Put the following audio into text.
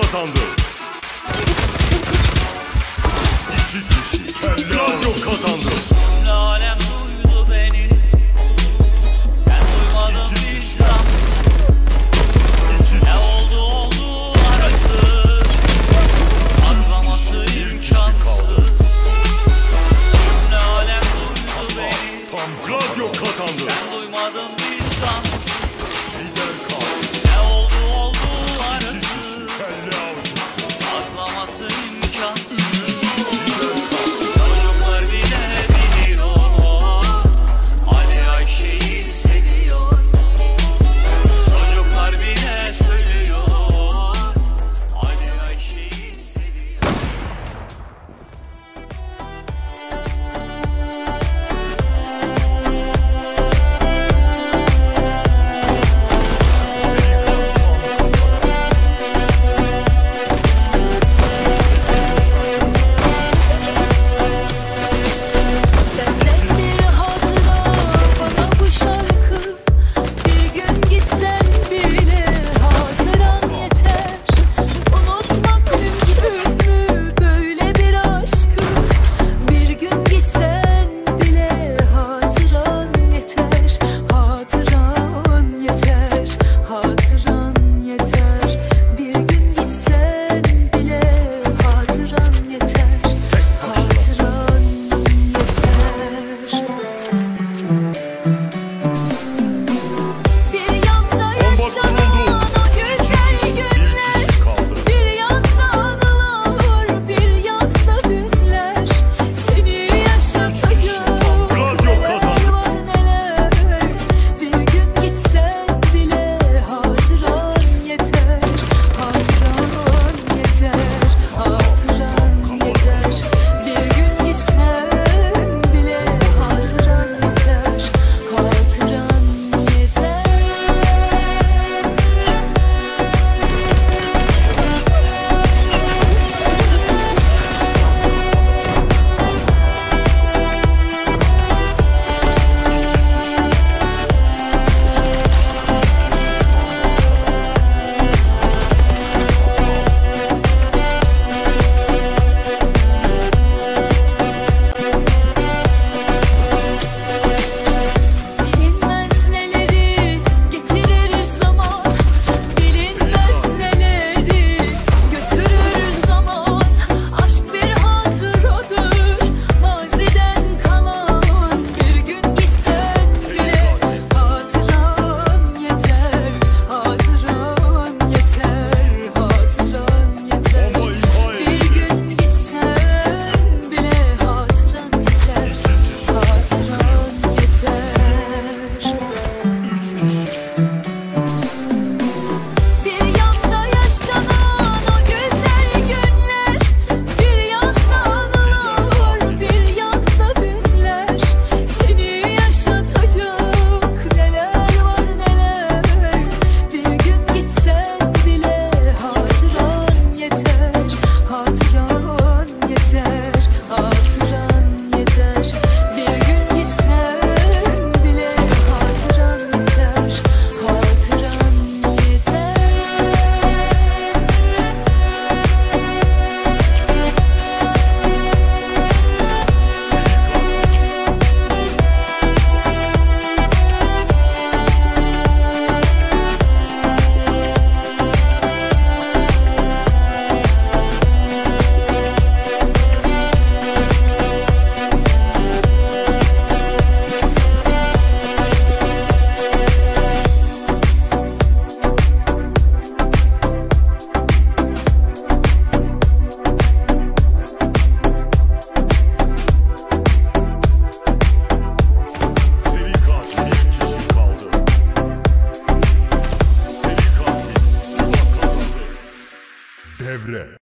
kazandı. İki kişi. Gladio kazandı.